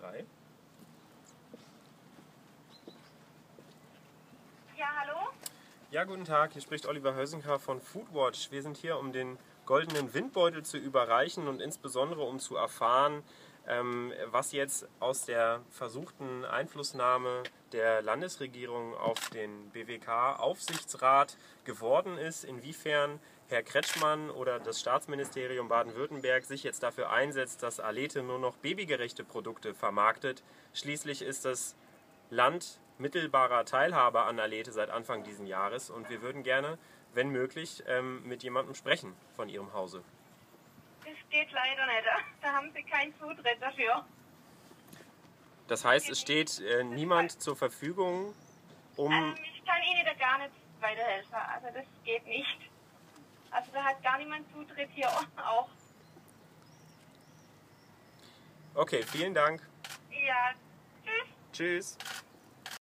3. Ja, hallo? Ja, guten Tag, hier spricht Oliver Hösinker von Foodwatch. Wir sind hier, um den goldenen Windbeutel zu überreichen und insbesondere um zu erfahren, was jetzt aus der versuchten Einflussnahme der Landesregierung auf den BWK-Aufsichtsrat geworden ist, inwiefern Herr Kretschmann oder das Staatsministerium Baden-Württemberg sich jetzt dafür einsetzt, dass Alete nur noch babygerechte Produkte vermarktet. Schließlich ist das Land mittelbarer Teilhaber an Alete seit Anfang dieses Jahres und wir würden gerne, wenn möglich, ähm, mit jemandem sprechen von Ihrem Hause. Das geht leider nicht. Da haben Sie keinen Zutritt dafür. Das heißt, es steht äh, niemand zur Verfügung, um. Ähm, ich kann Ihnen da gar nicht weiterhelfen. Also das geht nicht. Also da hat gar niemand Zutritt hier auch. Okay, vielen Dank. Ja, tschüss. Tschüss.